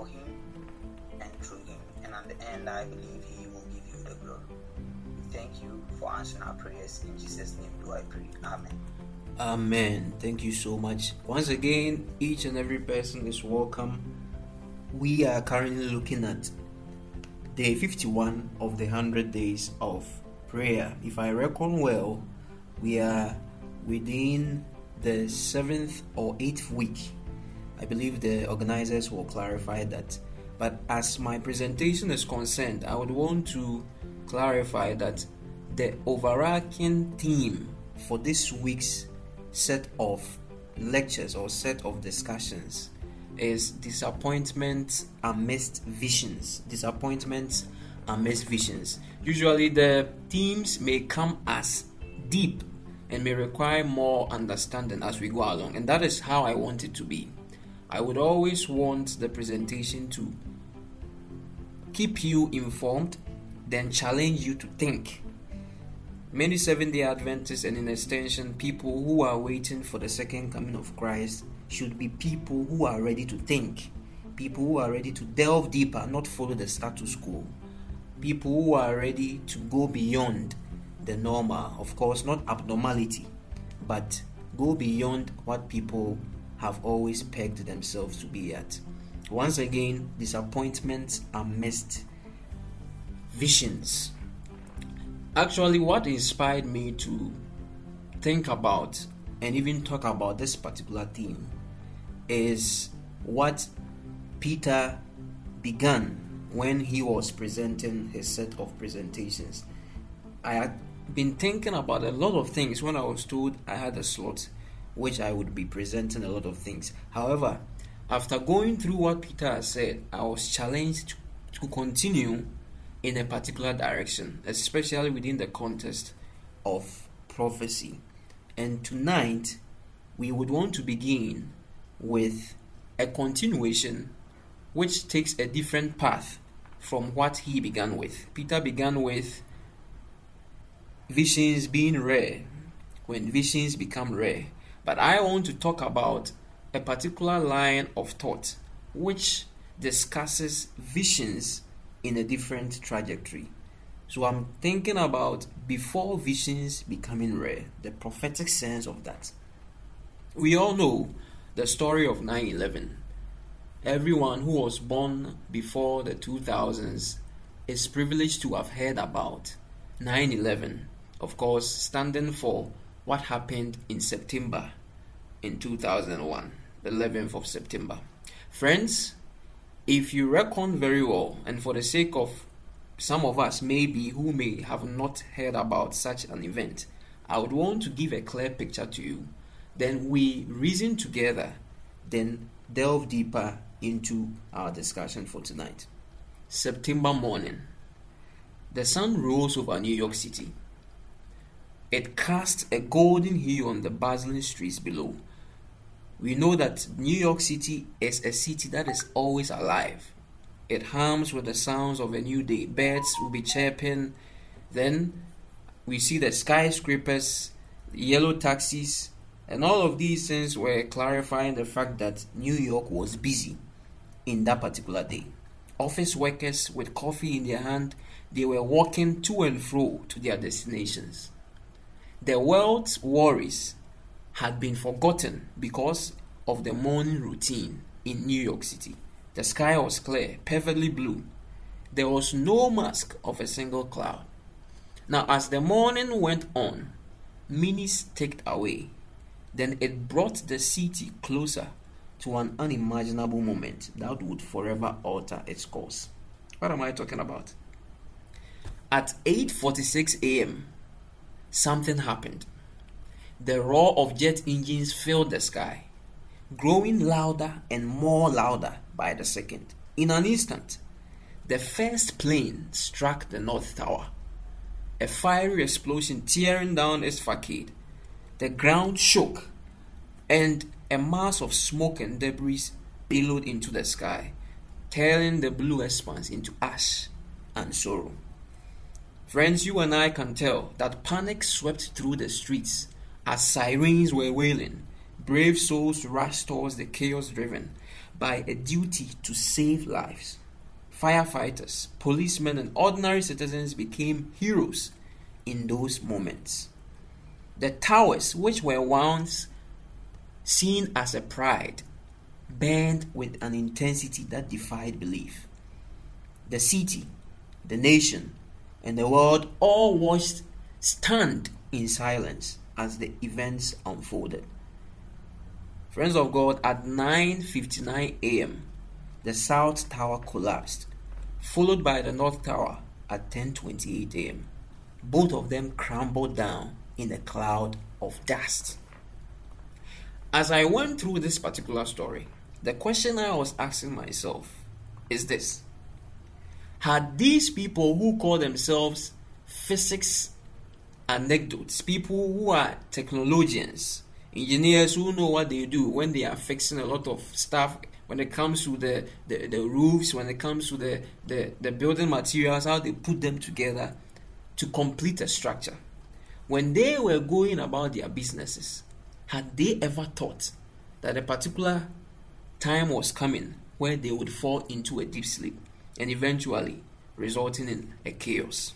for him and through him. And at the end, I believe he will give you the glory. Thank you for answering our prayers. In Jesus' name do I pray. Amen. Amen. Thank you so much. Once again, each and every person is welcome. We are currently looking at day 51 of the 100 days of prayer. If I reckon well, we are within the seventh or eighth week. I believe the organizers will clarify that. But as my presentation is concerned, I would want to clarify that the overarching theme for this week's set of lectures or set of discussions is disappointment amidst visions. Disappointments amidst visions. Usually, the themes may come as deep and may require more understanding as we go along, and that is how I want it to be. I would always want the presentation to keep you informed, then challenge you to think. Many Seventh day Adventists and, in extension, people who are waiting for the second coming of Christ should be people who are ready to think, people who are ready to delve deeper, not follow the status quo, people who are ready to go beyond the normal, of course, not abnormality, but go beyond what people have always pegged themselves to be at. Once again, disappointments are missed visions Actually, what inspired me to think about and even talk about this particular theme is what Peter began when he was presenting his set of presentations. I had been thinking about a lot of things when I was told I had a slot which I would be presenting a lot of things. However, after going through what Peter has said, I was challenged to, to continue in a particular direction, especially within the context of prophecy. And tonight, we would want to begin with a continuation which takes a different path from what he began with. Peter began with visions being rare, when visions become rare. But I want to talk about a particular line of thought which discusses visions in a different trajectory. So I'm thinking about before visions becoming rare, the prophetic sense of that. We all know the story of 9 11. Everyone who was born before the 2000s is privileged to have heard about 9 11, of course, standing for what happened in September in 2001, the 11th of September. Friends, if you reckon very well, and for the sake of some of us maybe who may have not heard about such an event, I would want to give a clear picture to you. Then we reason together, then delve deeper into our discussion for tonight. September morning. The sun rose over New York City. It casts a golden hue on the bustling streets below we know that New York City is a city that is always alive. It hums with the sounds of a new day. Birds will be chirping. Then we see the skyscrapers, yellow taxis, and all of these things were clarifying the fact that New York was busy in that particular day. Office workers with coffee in their hand, they were walking to and fro to their destinations. The world's worries had been forgotten because of the morning routine in New York City. The sky was clear, perfectly blue. There was no mask of a single cloud. Now, as the morning went on, minutes ticked away. Then it brought the city closer to an unimaginable moment that would forever alter its course. What am I talking about? At 8:46 a.m., something happened. The roar of jet engines filled the sky, growing louder and more louder by the second. In an instant, the first plane struck the North Tower, a fiery explosion tearing down its facade. The ground shook, and a mass of smoke and debris billowed into the sky, turning the blue expanse into ash and sorrow. Friends, you and I can tell that panic swept through the streets as sirens were wailing. Brave souls rushed towards the chaos driven by a duty to save lives. Firefighters, policemen, and ordinary citizens became heroes in those moments. The towers, which were once seen as a pride, burned with an intensity that defied belief. The city, the nation, and the world all watched stunned in silence as the events unfolded. Friends of God, at 9:59 a.m., the South Tower collapsed, followed by the North Tower at 10:28 a.m. Both of them crumbled down in a cloud of dust. As I went through this particular story, the question I was asking myself is this Had these people who call themselves physics anecdotes, people who are technologians, engineers who know what they do when they are fixing a lot of stuff when it comes to the, the, the roofs, when it comes to the, the, the building materials, how they put them together to complete a structure. When they were going about their businesses, had they ever thought that a particular time was coming where they would fall into a deep sleep and eventually resulting in a chaos?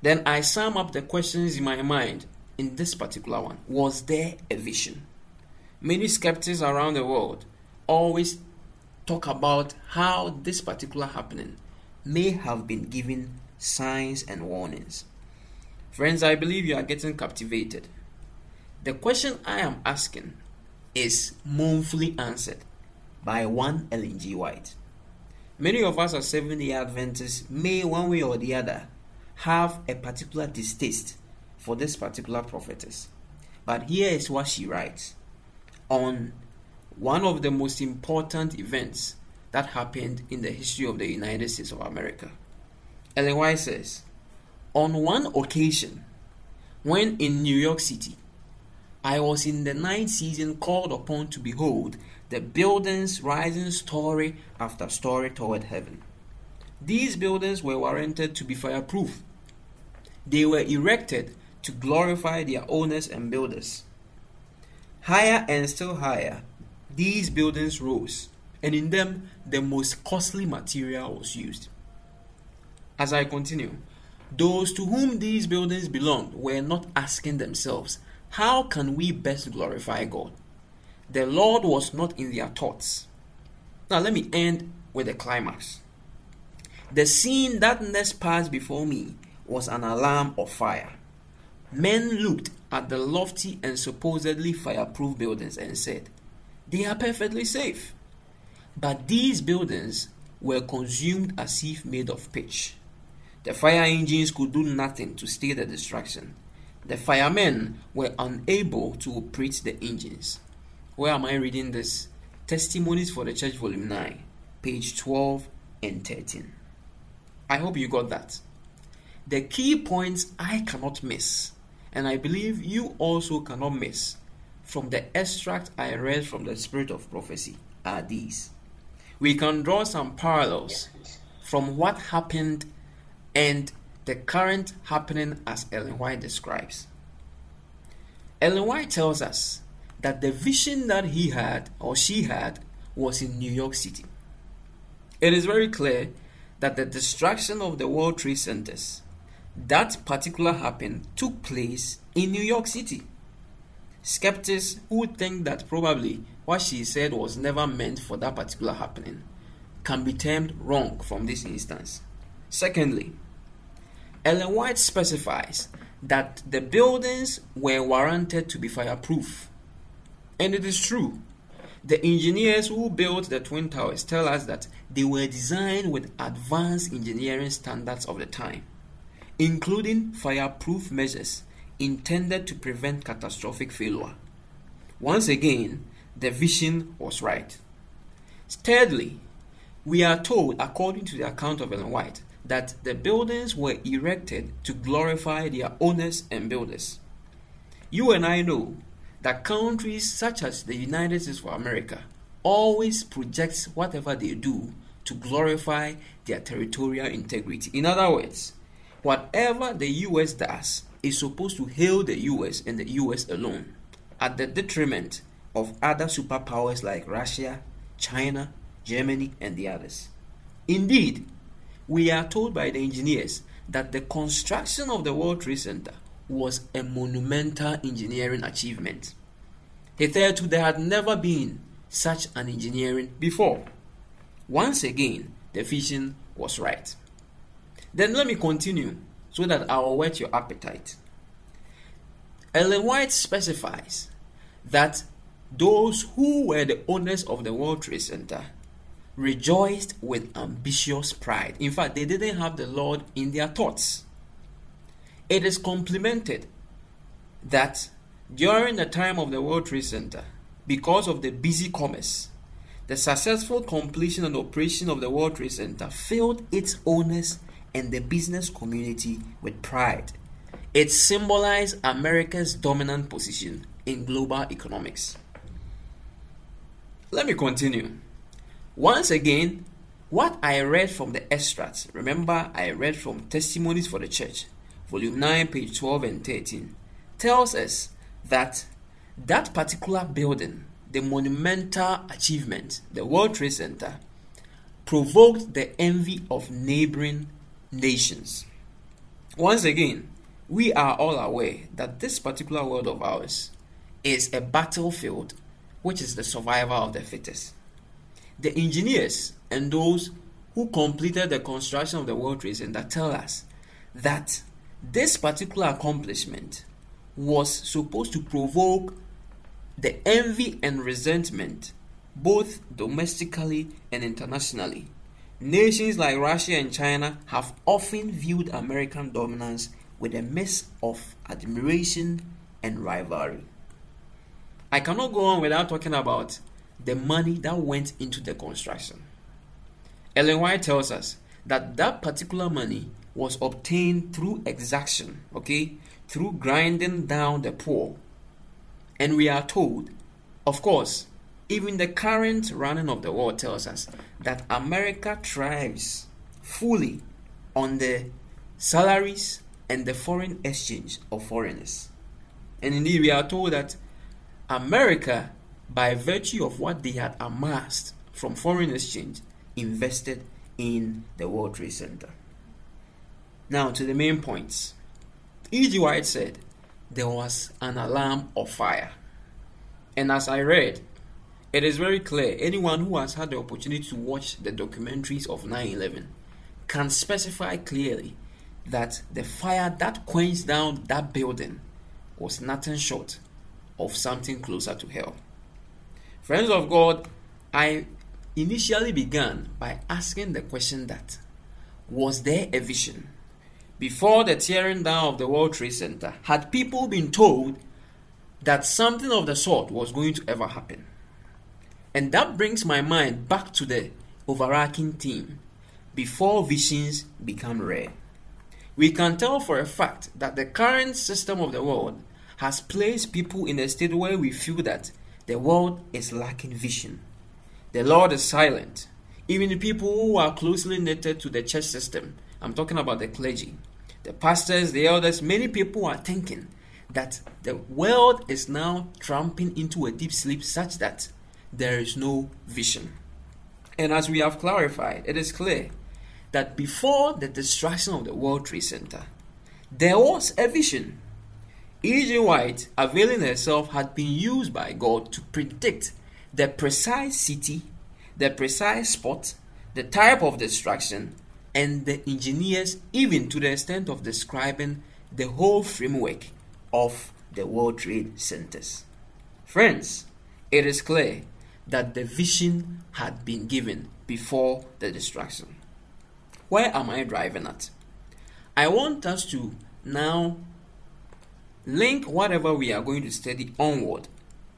Then I sum up the questions in my mind in this particular one. Was there a vision? Many skeptics around the world always talk about how this particular happening may have been given signs and warnings. Friends, I believe you are getting captivated. The question I am asking is mournfully answered by one Ellen G. White. Many of us as Seventh day Adventists may, one way or the other, have a particular distaste for this particular prophetess. But here is what she writes on one of the most important events that happened in the history of the United States of America. Ellen White says, On one occasion, when in New York City, I was in the ninth season called upon to behold the buildings rising story after story toward heaven. These buildings were warranted to be fireproof. They were erected to glorify their owners and builders. Higher and still higher, these buildings rose, and in them the most costly material was used. As I continue, those to whom these buildings belonged were not asking themselves, How can we best glorify God? The Lord was not in their thoughts. Now, let me end with a climax. The scene that next passed before me was an alarm of fire. Men looked at the lofty and supposedly fireproof buildings and said, They are perfectly safe. But these buildings were consumed as if made of pitch. The fire engines could do nothing to stay the destruction. The firemen were unable to operate the engines. Where am I reading this? Testimonies for the Church, Volume 9, page 12 and 13. I hope you got that. The key points I cannot miss and I believe you also cannot miss from the extract I read from the Spirit of Prophecy are these. We can draw some parallels from what happened and the current happening as Ellen White describes. Ellen White tells us that the vision that he had or she had was in New York City. It is very clear that the destruction of the World Trade Centers that particular happening took place in New York City. Skeptics who think that probably what she said was never meant for that particular happening can be termed wrong from this instance. Secondly, Ellen White specifies that the buildings were warranted to be fireproof. And it is true. The engineers who built the Twin Towers tell us that they were designed with advanced engineering standards of the time including fireproof measures intended to prevent catastrophic failure. Once again, the vision was right. Thirdly, we are told, according to the account of Ellen White, that the buildings were erected to glorify their owners and builders. You and I know that countries such as the United States of America always projects whatever they do to glorify their territorial integrity. In other words, whatever the US does is supposed to hail the US and the US alone, at the detriment of other superpowers like Russia, China, Germany, and the others. Indeed, we are told by the engineers that the construction of the World Trade Center was a monumental engineering achievement. Hitherto, there had never been such an engineering before. Once again, the vision was right. Then let me continue so that I will whet your appetite. Ellen White specifies that those who were the owners of the World Trade Center rejoiced with ambitious pride. In fact, they didn't have the Lord in their thoughts. It is complemented that during the time of the World Trade Center, because of the busy commerce, the successful completion and operation of the World Trade Center filled its owners and the business community with pride. It symbolized America's dominant position in global economics. Let me continue. Once again, what I read from the extracts, remember I read from Testimonies for the Church, volume 9, page 12 and 13, tells us that that particular building, the monumental achievement, the World Trade Center, provoked the envy of neighboring nations. Once again, we are all aware that this particular world of ours is a battlefield which is the survival of the fittest. The engineers and those who completed the construction of the World Trade Center tell us that this particular accomplishment was supposed to provoke the envy and resentment both domestically and internationally. Nations like Russia and China have often viewed American dominance with a mix of admiration and rivalry. I cannot go on without talking about the money that went into the construction. Ellen White tells us that that particular money was obtained through exaction, okay, through grinding down the poor. And we are told, of course, even the current running of the world tells us that America thrives fully on the salaries and the foreign exchange of foreigners. And indeed, we are told that America, by virtue of what they had amassed from foreign exchange, invested in the World Trade Center. Now, to the main points. E.G. White said there was an alarm of fire. And as I read, it is very clear anyone who has had the opportunity to watch the documentaries of 9 11 can specify clearly that the fire that quenched down that building was nothing short of something closer to hell. Friends of God, I initially began by asking the question that was there a vision? Before the tearing down of the World Trade Center, had people been told that something of the sort was going to ever happen? And that brings my mind back to the overarching theme before visions become rare. We can tell for a fact that the current system of the world has placed people in a state where we feel that the world is lacking vision. The Lord is silent. Even the people who are closely knitted to the church system, I'm talking about the clergy, the pastors, the elders, many people are thinking that the world is now tramping into a deep sleep such that there is no vision. And as we have clarified, it is clear that before the destruction of the World Trade Center, there was a vision. E.G. White, availing herself, had been used by God to predict the precise city, the precise spot, the type of destruction, and the engineers, even to the extent of describing the whole framework of the World Trade Centers. Friends, it is clear that the vision had been given before the destruction. Where am I driving at? I want us to now link whatever we are going to study onward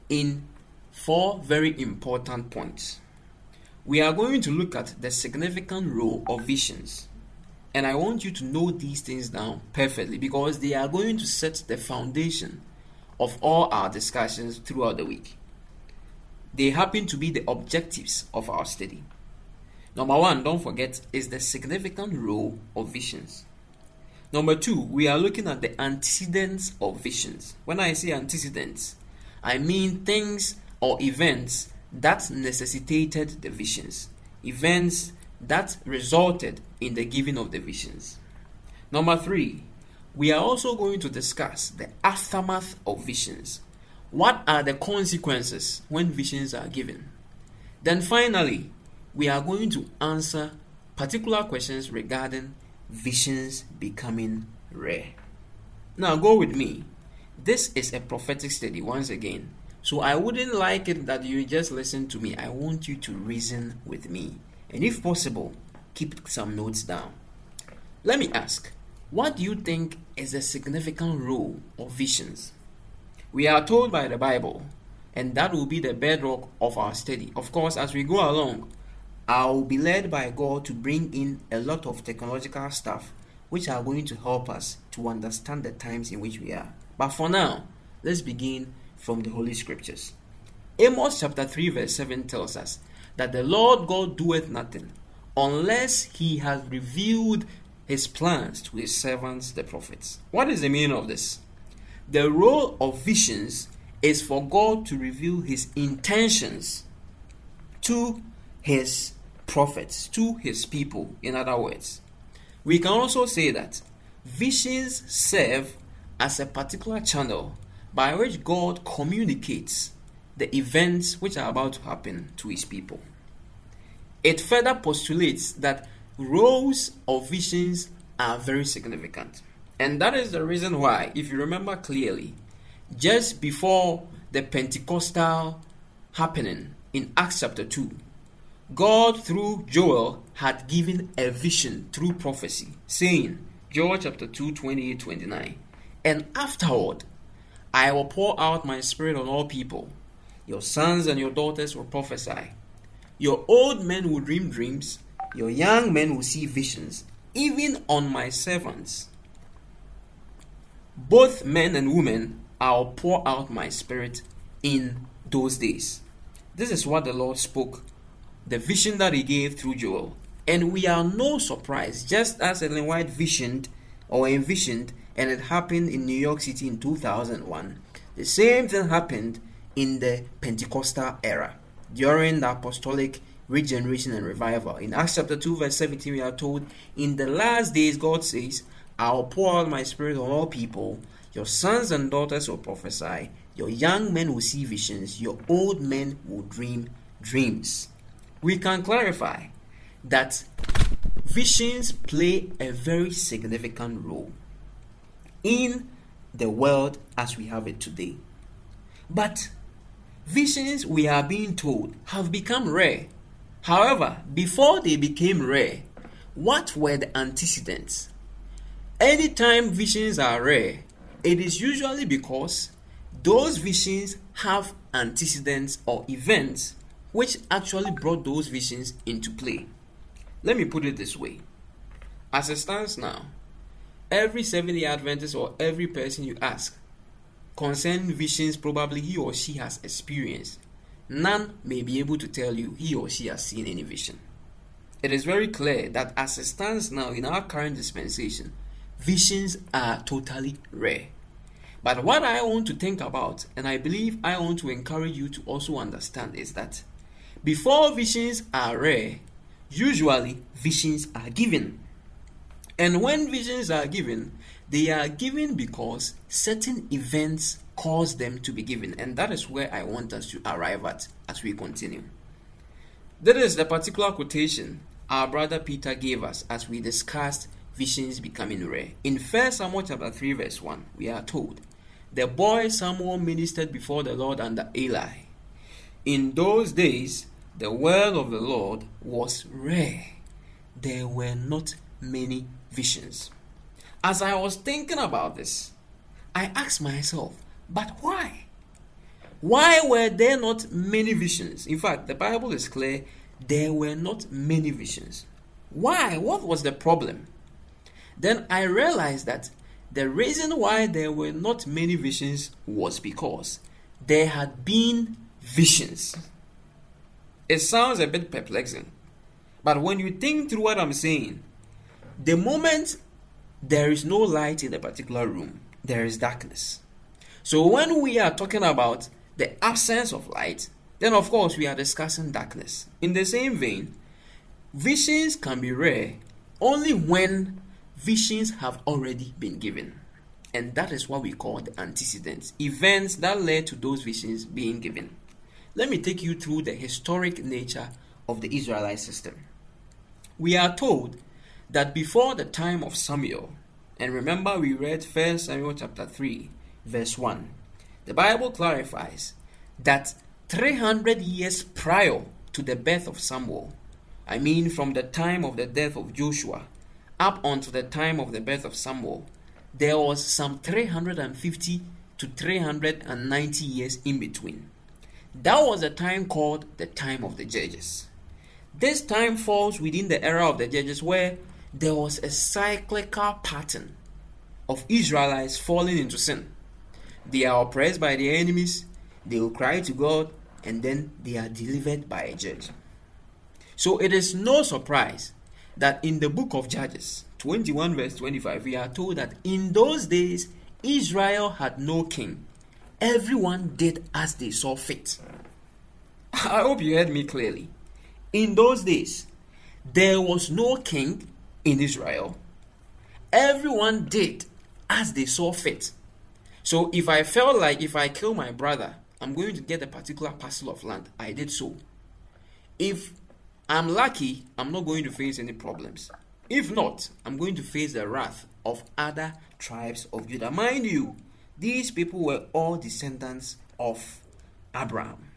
in four very important points. We are going to look at the significant role of visions. And I want you to know these things down perfectly because they are going to set the foundation of all our discussions throughout the week. they happen to be the objectives of our study. Number one, don't forget, is the significant role of visions. Number two, we are looking at the antecedents of visions. When I say antecedents, I mean things or events that necessitated the visions, events that resulted in the giving of the visions. Number three, we are also going to discuss the aftermath of visions. What are the consequences when visions are given? Then finally, we are going to answer particular questions regarding visions becoming rare. Now, go with me. This is a prophetic study once again. So, I wouldn't like it that you just listen to me. I want you to reason with me. And if possible, keep some notes down. Let me ask what do you think is the significant role of visions? We are told by the Bible, and that will be the bedrock of our study. Of course, as we go along, I will be led by God to bring in a lot of technological stuff which are going to help us to understand the times in which we are. But for now, let's begin from the Holy Scriptures. Amos chapter 3, verse 7 tells us that the Lord God doeth nothing unless he has revealed his plans to his servants, the prophets. What is the meaning of this? The role of visions is for God to reveal his intentions to his prophets, to his people, in other words. We can also say that visions serve as a particular channel by which God communicates the events which are about to happen to his people. It further postulates that roles of visions are very significant. And that is the reason why, if you remember clearly, just before the Pentecostal happening in Acts chapter 2, God through Joel had given a vision through prophecy, saying, Joel chapter 2, 28 29, and afterward I will pour out my spirit on all people. Your sons and your daughters will prophesy. Your old men will dream dreams, your young men will see visions, even on my servants. Both men and women, I'll pour out my spirit in those days. This is what the Lord spoke, the vision that He gave through Joel. And we are no surprise, just as Ellen White visioned or envisioned, and it happened in New York City in 2001. The same thing happened in the Pentecostal era during the apostolic regeneration and revival. In Acts chapter 2, verse 17, we are told, In the last days, God says, I'll pour out my spirit on all people. Your sons and daughters will prophesy. Your young men will see visions. Your old men will dream dreams. We can clarify that visions play a very significant role in the world as we have it today. But visions, we are being told, have become rare. However, before they became rare, what were the antecedents? Anytime visions are rare, it is usually because those visions have antecedents or events which actually brought those visions into play. Let me put it this way. As it stands now, every Seventh day Adventist or every person you ask concerning visions probably he or she has experienced none may be able to tell you he or she has seen any vision. It is very clear that as it stands now in our current dispensation, visions are totally rare. But what I want to think about, and I believe I want to encourage you to also understand, is that before visions are rare, usually visions are given. And when visions are given, they are given because certain events cause them to be given. And that is where I want us to arrive at as we continue. That is the particular quotation our brother Peter gave us as we discussed visions becoming rare. In 1 Samuel chapter 3, verse 1, we are told, The boy Samuel ministered before the Lord under Eli. In those days, the word of the Lord was rare. There were not many visions. As I was thinking about this, I asked myself, but why? Why were there not many visions? In fact, the Bible is clear there were not many visions. Why? What was the problem? Then I realized that the reason why there were not many visions was because there had been visions. It sounds a bit perplexing. But when you think through what I'm saying, the moment there is no light in a particular room, there is darkness. So when we are talking about the absence of light, then of course we are discussing darkness. In the same vein, visions can be rare only when visions have already been given. And that is what we call the antecedents, events that led to those visions being given. Let me take you through the historic nature of the Israelite system. We are told that before the time of Samuel, and remember we read 1 Samuel chapter 3, verse 1, the Bible clarifies that 300 years prior to the birth of Samuel, I mean from the time of the death of Joshua up until the time of the birth of Samuel, there was some 350 to 390 years in between. That was a time called the time of the judges. This time falls within the era of the judges where there was a cyclical pattern of Israelites falling into sin. They are oppressed by their enemies, they will cry to God, and then they are delivered by a judge. So it is no surprise that in the book of Judges, 21 verse 25, we are told that in those days Israel had no king. Everyone did as they saw fit. I hope you heard me clearly. In those days, there was no king in Israel. Everyone did as they saw fit. So if I felt like if I kill my brother, I'm going to get a particular parcel of land, I did so. If I'm lucky, I'm not going to face any problems. If not, I'm going to face the wrath of other tribes of Judah. Mind you, these people were all descendants of Abraham.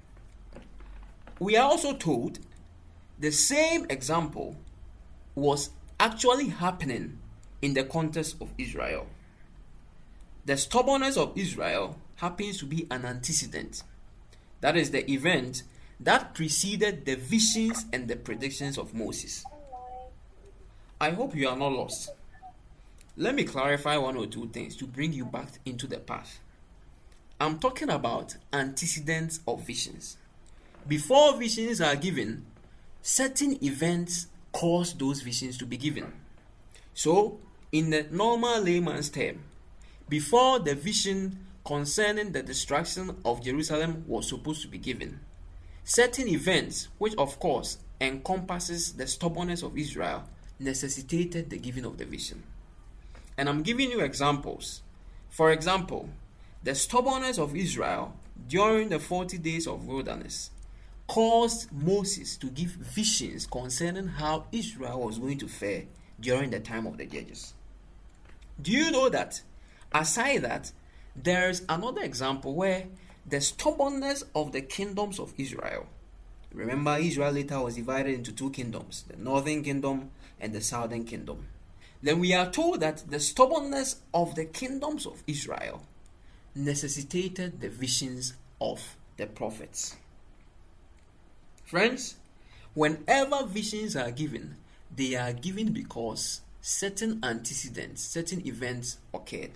We are also told the same example was actually happening in the context of Israel. The stubbornness of Israel happens to be an antecedent. That is the event that preceded the visions and the predictions of Moses. I hope you are not lost. Let me clarify one or two things to bring you back into the path. I'm talking about antecedents of visions. Before visions are given, certain events cause those visions to be given. So, in the normal layman's term, before the vision concerning the destruction of Jerusalem was supposed to be given, certain events, which of course encompasses the stubbornness of Israel, necessitated the giving of the vision. And I'm giving you examples. For example, the stubbornness of Israel during the 40 days of wilderness caused Moses to give visions concerning how Israel was going to fare during the time of the judges. Do you know that, aside that, there's another example where the stubbornness of the kingdoms of Israel. Remember, Israel later was divided into two kingdoms the northern kingdom and the southern kingdom. Then we are told that the stubbornness of the kingdoms of Israel necessitated the visions of the prophets. Friends, whenever visions are given, they are given because certain antecedents, certain events occurred.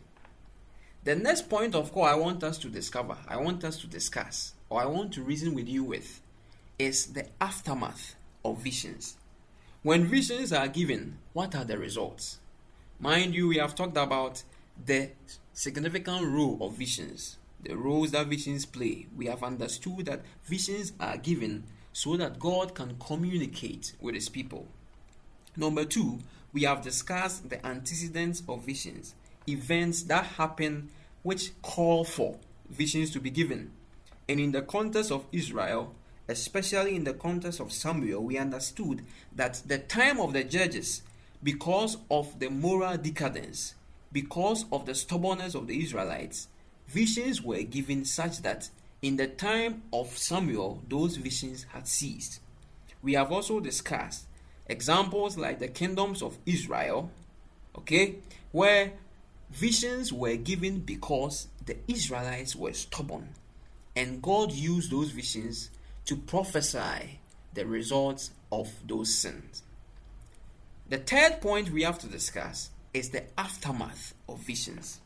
The next point of call I want us to discover, I want us to discuss, or I want to reason with you with, is the aftermath of visions. When visions are given, what are the results? Mind you, we have talked about the significant role of visions, the roles that visions play. We have understood that visions are given so that God can communicate with his people. Number two, we have discussed the antecedents of visions, events that happen which call for visions to be given. And in the context of Israel, especially in the context of Samuel, we understood that the time of the judges, because of the moral decadence, because of the stubbornness of the Israelites, visions were given such that in the time of Samuel, those visions had ceased. We have also discussed examples like the kingdoms of Israel, okay, where visions were given because the Israelites were stubborn, and God used those visions to prophesy the results of those sins. The third point we have to discuss is the aftermath of visions.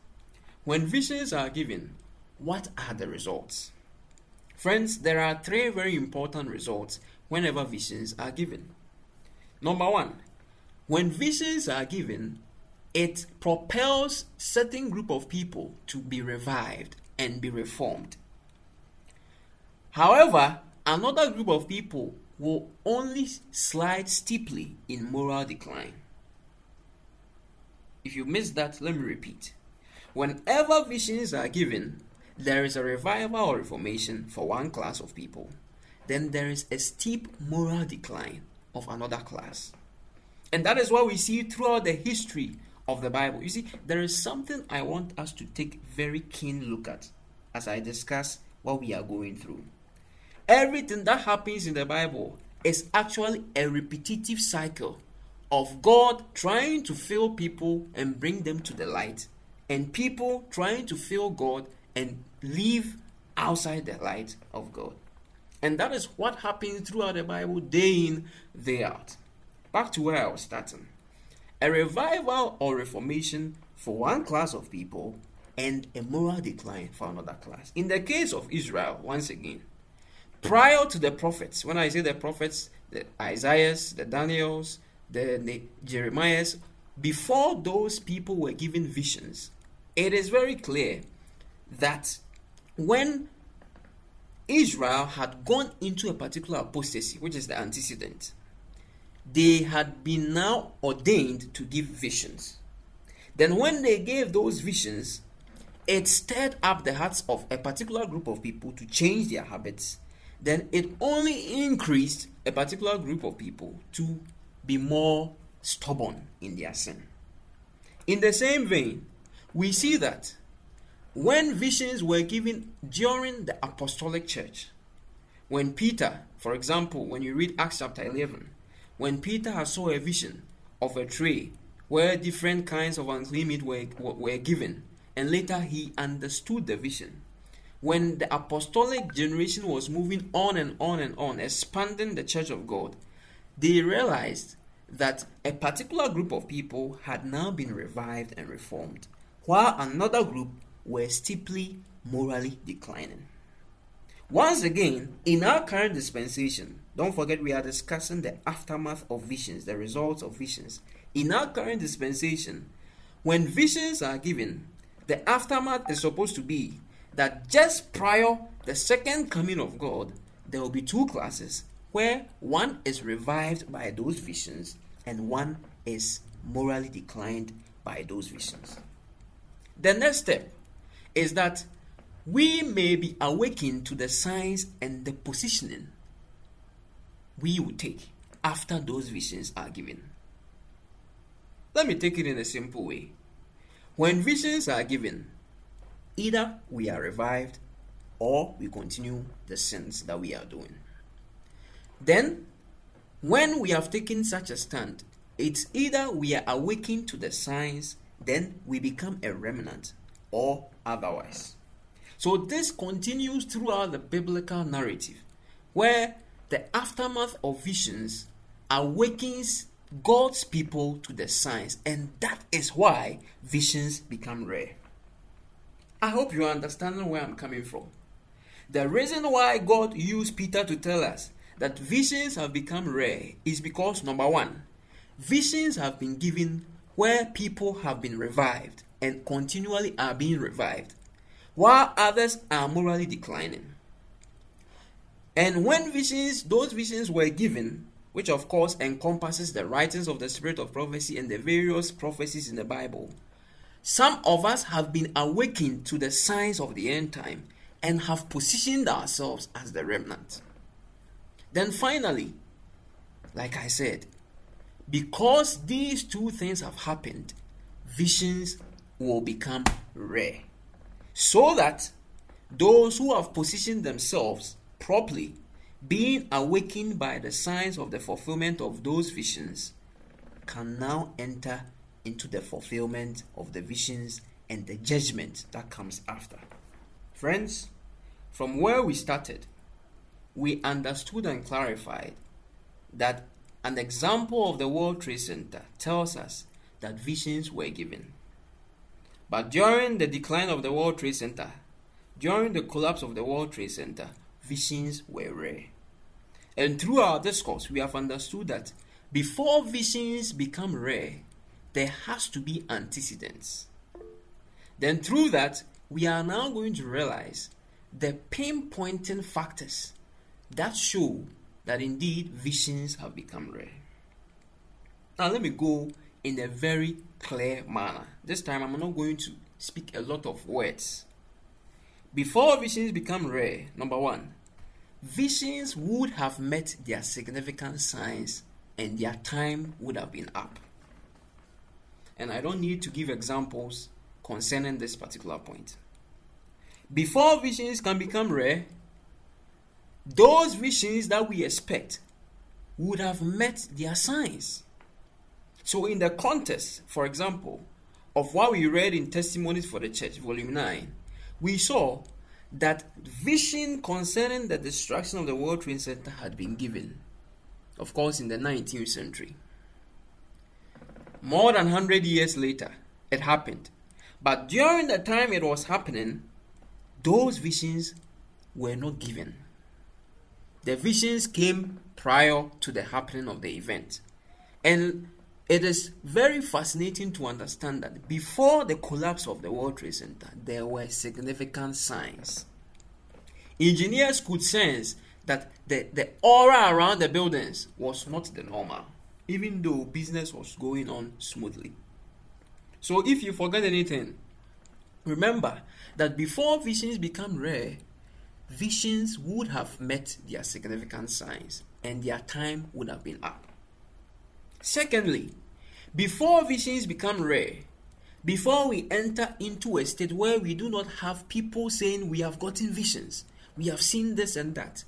When visions are given, what are the results? Friends, there are three very important results whenever visions are given. Number one, when visions are given, it propels certain group of people to be revived and be reformed. However, another group of people will only slide steeply in moral decline. If you missed that, let me repeat. Whenever visions are given, there is a revival or reformation for one class of people. Then there is a steep moral decline of another class. And that is what we see throughout the history of the Bible. You see, there is something I want us to take very keen look at as I discuss what we are going through. Everything that happens in the Bible is actually a repetitive cycle of God trying to fill people and bring them to the light, and people trying to fill God and live outside the light of God. And that is what happens throughout the Bible, day in, day out. Back to where I was starting. A revival or reformation for one class of people and a moral decline for another class. In the case of Israel, once again, prior to the prophets, when I say the prophets, the Isaiahs, the Daniels, the, Jeremiahs, before those people were given visions, it is very clear that when Israel had gone into a particular apostasy, which is the antecedent, they had been now ordained to give visions. Then, when they gave those visions, it stirred up the hearts of a particular group of people to change their habits. Then, it only increased a particular group of people to be more stubborn in their sin. In the same vein, we see that when visions were given during the apostolic church, when Peter, for example, when you read Acts chapter 11, when Peter saw a vision of a tree where different kinds of unclean meat were, were given, and later he understood the vision. When the apostolic generation was moving on and on and on, expanding the church of God, they realized that a particular group of people had now been revived and reformed, while another group were steeply morally declining. Once again, in our current dispensation, don't forget we are discussing the aftermath of visions, the results of visions. In our current dispensation, when visions are given, the aftermath is supposed to be that just prior the second coming of God, there will be two classes where one is revived by those visions and one is morally declined by those visions. The next step is that we may be awakened to the signs and the positioning we will take after those visions are given. Let me take it in a simple way. When visions are given, either we are revived or we continue the sins that we are doing. Then, when we have taken such a stand, it's either we are awakened to the signs, then we become a remnant, or otherwise. So this continues throughout the biblical narrative, where the aftermath of visions awakens God's people to the signs, and that is why visions become rare. I hope you are understanding where I'm coming from. The reason why God used Peter to tell us that visions have become rare is because number one, visions have been given where people have been revived and continually are being revived, while others are morally declining. And when visions, those visions were given, which of course encompasses the writings of the spirit of prophecy and the various prophecies in the Bible, some of us have been awakened to the signs of the end time and have positioned ourselves as the remnant. Then finally, like I said, because these two things have happened, visions will become rare. So that those who have positioned themselves properly, being awakened by the signs of the fulfillment of those visions, can now enter into the fulfillment of the visions and the judgment that comes after. Friends, from where we started, we understood and clarified that an example of the World Trade Center tells us that visions were given. But during the decline of the World Trade Center, during the collapse of the World Trade Center, visions were rare. And through our discourse, we have understood that before visions become rare, there has to be antecedents. Then, through that, we are now going to realize the pinpointing factors that show that indeed visions have become rare. Now, let me go in a very clear manner. This time, I'm not going to speak a lot of words. Before visions become rare, number one, visions would have met their significant signs and their time would have been up. And I don't need to give examples concerning this particular point. Before visions can become rare, those visions that we expect would have met their signs. So, in the context, for example, of what we read in Testimonies for the Church, volume 9, we saw that vision concerning the destruction of the World Trade Center had been given, of course, in the 19th century. More than 100 years later, it happened. But during the time it was happening, those visions were not given. The visions came prior to the happening of the event. And it is very fascinating to understand that before the collapse of the World Trade Center, there were significant signs. Engineers could sense that the, the aura around the buildings was not the normal, even though business was going on smoothly. So if you forget anything, remember that before visions become rare, visions would have met their significant signs and their time would have been up. Secondly, before visions become rare, before we enter into a state where we do not have people saying we have gotten visions, we have seen this and that,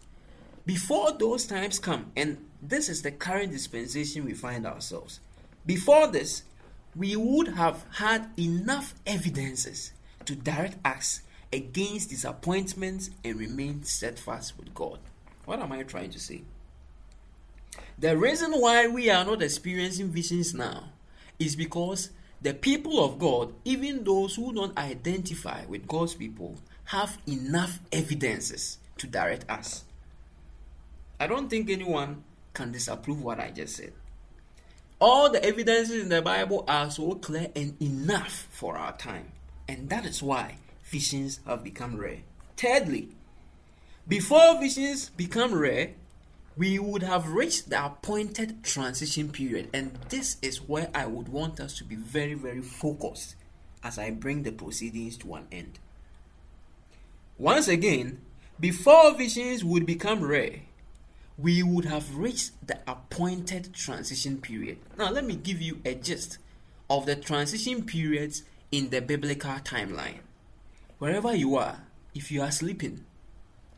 before those times come, and this is the current dispensation we find ourselves, before this, we would have had enough evidences to direct us against disappointments and remain steadfast with God. What am I trying to say? The reason why we are not experiencing visions now is because the people of God, even those who don't identify with God's people, have enough evidences to direct us. I don't think anyone can disapprove what I just said. All the evidences in the Bible are so clear and enough for our time. And that is why visions have become rare. Thirdly, before visions become rare, we would have reached the appointed transition period. And this is where I would want us to be very, very focused as I bring the proceedings to an end. Once again, before visions would become rare, we would have reached the appointed transition period. Now, let me give you a gist of the transition periods in the biblical timeline. Wherever you are, if you are sleeping,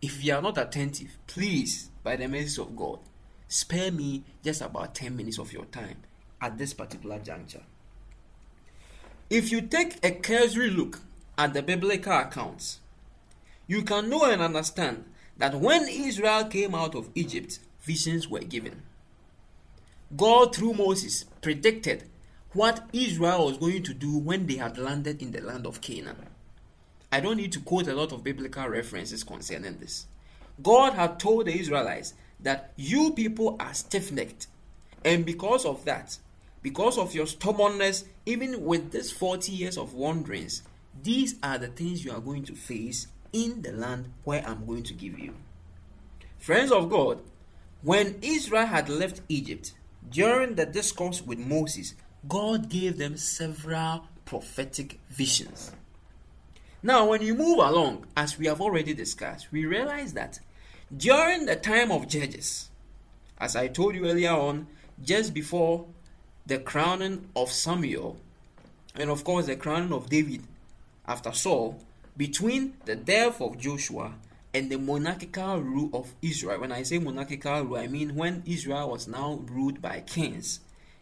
if you are not attentive, please, by the mercy of God, spare me just about 10 minutes of your time at this particular juncture. If you take a cursory look at the biblical accounts, you can know and understand that when Israel came out of Egypt, visions were given. God, through Moses, predicted what Israel was going to do when they had landed in the land of Canaan. I don't need to quote a lot of biblical references concerning this. God had told the Israelites that you people are stiff necked, and because of that, because of your stubbornness, even with this 40 years of wanderings, these are the things you are going to face in the land where I'm going to give you. Friends of God, when Israel had left Egypt, during the discourse with Moses, God gave them several prophetic visions. Now, when you move along, as we have already discussed, we realize that during the time of Judges, as I told you earlier on, just before the crowning of Samuel, and of course the crowning of David after Saul, between the death of Joshua and the monarchical rule of Israel. When I say monarchical rule, I mean when Israel was now ruled by kings.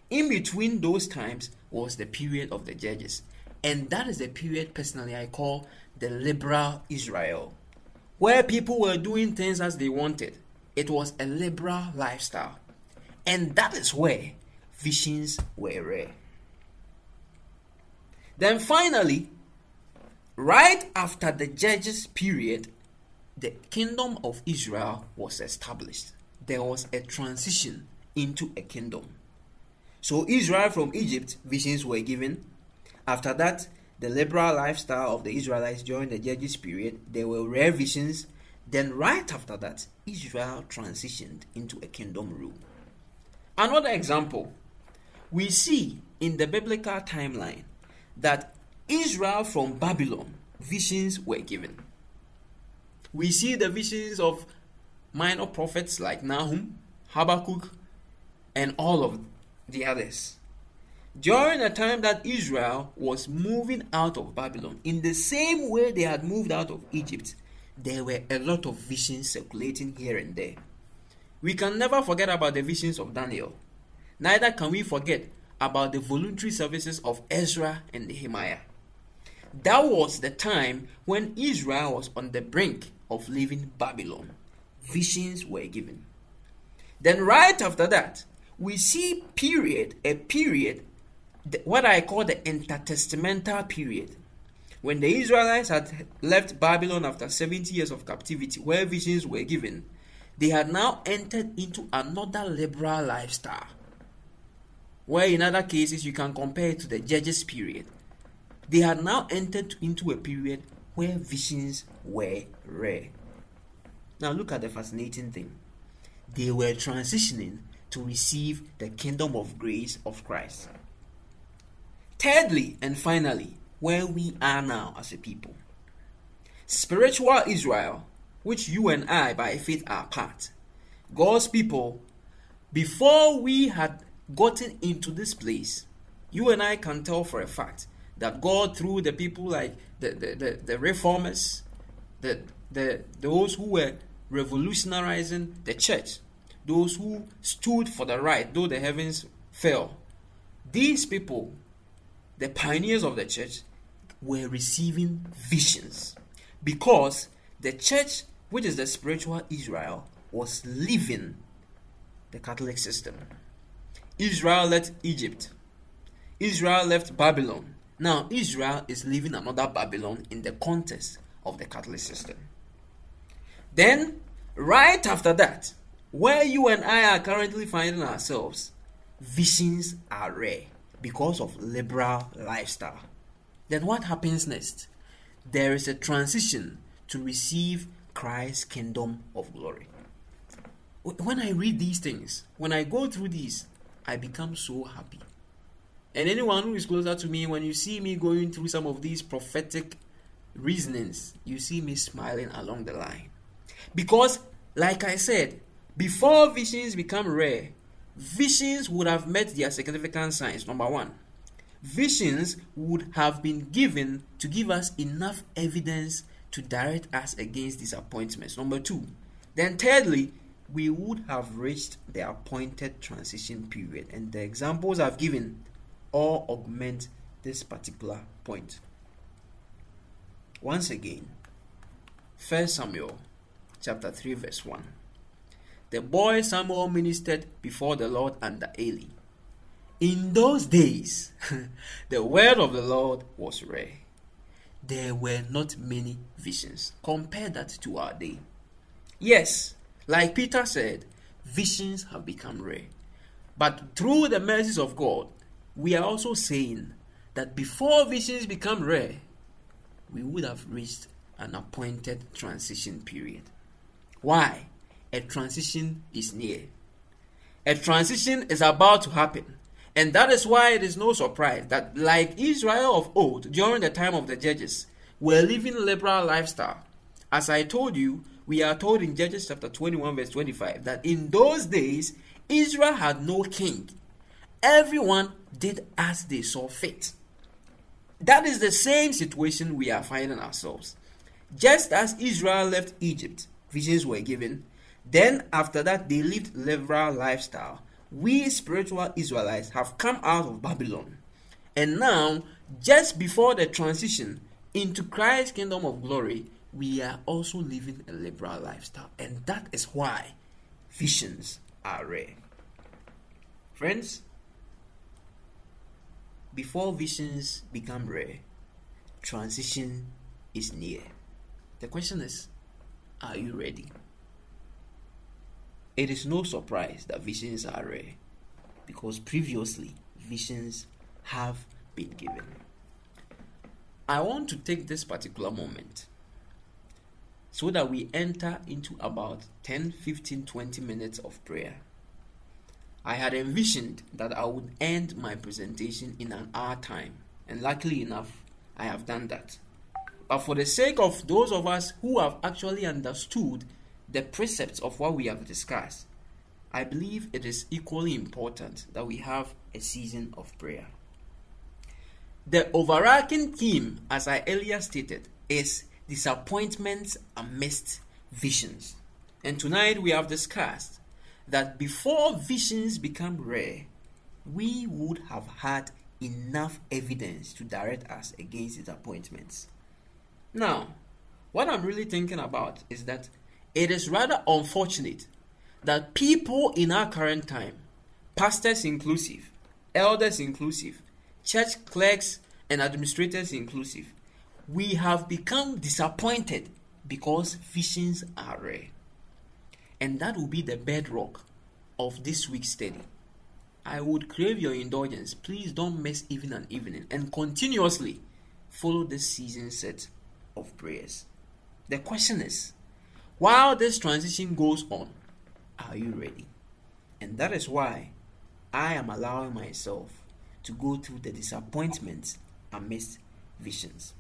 In between those times was the period of the judges. And that is the period, personally, I call the liberal Israel, where people were doing things as they wanted. It was a liberal lifestyle. And that is where visions were rare. Then finally, right after the judges period, the kingdom of Israel was established. there was a transition into a kingdom. So, Israel from Egypt, visions were given. After that, the liberal lifestyle of the Israelites during the Judges period, there were rare visions. Then, right after that, Israel transitioned into a kingdom rule. Another example, we see in the biblical timeline that Israel from Babylon, visions were given. We see the visions of minor prophets like Nahum, Habakkuk, and all of the others. During the time that Israel was moving out of Babylon, in the same way they had moved out of Egypt, there were a lot of visions circulating here and there. We can never forget about the visions of Daniel. Neither can we forget about the voluntary services of Ezra and Nehemiah. That was the time when Israel was on the brink of leaving Babylon. Visions were given. Then, right after that, we see period, a period, what I call the intertestamental period. When the Israelites had left Babylon after 70 years of captivity, where visions were given, they had now entered into another liberal lifestyle. Where in other cases you can compare it to the Judges period. They had now entered into a period where visions were rare. Now look at the fascinating thing. They were transitioning to receive the kingdom of grace of Christ. Thirdly and finally, where we are now as a people. Spiritual Israel, which you and I by faith are part. God's people, before we had gotten into this place, you and I can tell for a fact that God, through the people like the, the, the, the reformers, the, the, those who were revolutionizing the church, those who stood for the right, though the heavens fell. These people, the pioneers of the church, were receiving visions because the church, which is the spiritual Israel, was leaving the Catholic system. Israel left Egypt. Israel left Babylon. Now, Israel is leaving another Babylon in the context of the Catholic system. Then, right after that, where you and I are currently finding ourselves, visions are rare because of liberal lifestyle. Then what happens next? There is a transition to receive Christ's kingdom of glory. When I read these things, when I go through these, I become so happy. And anyone who is closer to me, when you see me going through some of these prophetic reasonings, you see me smiling along the line. Because, like I said, before visions become rare, visions would have met their significant signs. Number one, visions would have been given to give us enough evidence to direct us against disappointments. Number two, then thirdly, we would have reached the appointed transition period. And the examples I've given all augment this particular point. Once again, 1 Samuel chapter 3, verse 1. The boy Samuel ministered before the Lord under Eli. In those days, the word of the Lord was rare. There were not many visions. Compare that to our day. Yes, like Peter said, visions have become rare. But through the mercies of God, we are also saying that before visions become rare, we would have reached an appointed transition period. Why? A transition is near. A transition is about to happen. And that is why it is no surprise that, like Israel of old during the time of the judges, we're living liberal lifestyle. As I told you, we are told in Judges chapter 21, verse 25, that in those days Israel had no king. Everyone did as they saw fit. That is the same situation we are finding ourselves. Just as Israel left Egypt, visions were given. Then, after that, they lived liberal lifestyle. We spiritual Israelites have come out of Babylon. And now, just before the transition into Christ's kingdom of glory, we are also living a liberal lifestyle. And that is why visions are rare. Friends, before visions become rare, transition is near. The question is, are you ready? It is no surprise that visions are rare because previously visions have been given. I want to take this particular moment so that we enter into about 10, 15, 20 minutes of prayer. I had envisioned that I would end my presentation in an hour time, and luckily enough, I have done that. But for the sake of those of us who have actually understood the precepts of what we have discussed, I believe it is equally important that we have a season of prayer. The overarching theme, as I earlier stated, is disappointments amidst visions. And tonight we have discussed that before visions become rare, we would have had enough evidence to direct us against disappointments. Now, what I'm really thinking about is that it is rather unfortunate that people in our current time, pastors inclusive, elders inclusive, church clerks and administrators inclusive, we have become disappointed because visions are rare. And that will be the bedrock of this week's study. I would crave your indulgence. Please don't miss even an evening and continuously follow this season set of prayers. The question is while this transition goes on, are you ready? And that is why I am allowing myself to go through the disappointments amidst visions.